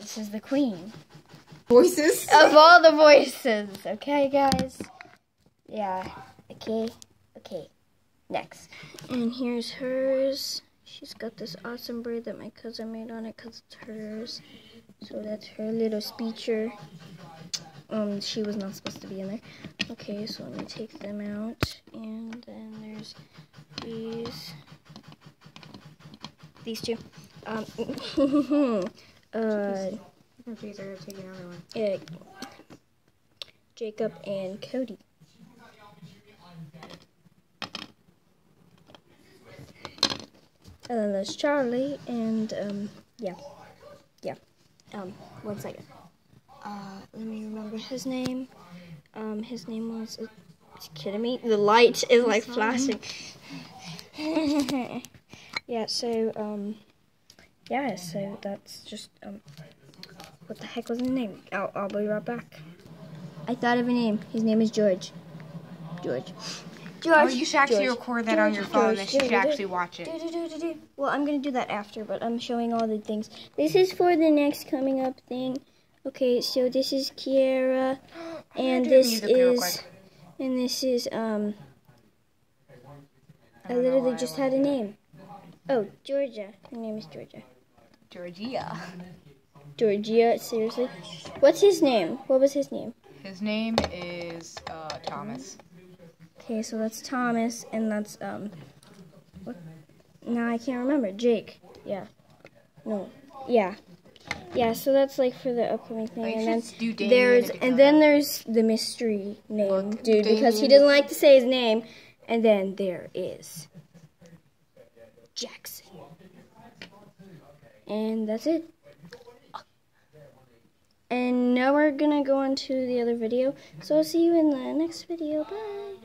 This is the queen Voices. of all the voices. Okay, guys. Yeah. Okay. Okay. Next. And here's hers. She's got this awesome braid that my cousin made on it because it's hers. So that's her little speecher. Um, she was not supposed to be in there. Okay, so let me take them out. And then there's these. These two. Um, uh, jeez, I gotta take another one. uh, Jacob and Cody. And then there's Charlie, and um, yeah, yeah. Um, one second. Uh, let me remember his name. Um, his name was. Uh, kidding me? The light is like flashing. yeah. So um, yeah. So that's just um. What the heck was his name? I'll, I'll be right back. I thought of a name. His name is George. George. George. Oh, you should actually George. record that on your George, phone, George, and you should George, actually watch it. do, do, do, do, do. Well, I'm gonna do that after, but I'm showing all the things. This is for the next coming up thing. Okay, so this is Kiara, and this is, quick. and this is um. I, don't literally just had a name. Oh, Georgia. Her name is Georgia. Georgia. Georgia. Seriously, what's his name? What was his name? His name is uh, Thomas. Okay, so that's Thomas, and that's um. What? No, I can't remember. Jake. Yeah. No. Yeah. Yeah. So that's like for the upcoming thing, and then Damien there's and then there's the mystery name Look, dude because he Damien doesn't like to say his name, and then there is Jackson, and that's it. And now we're gonna go on to the other video. So I'll see you in the next video. Bye.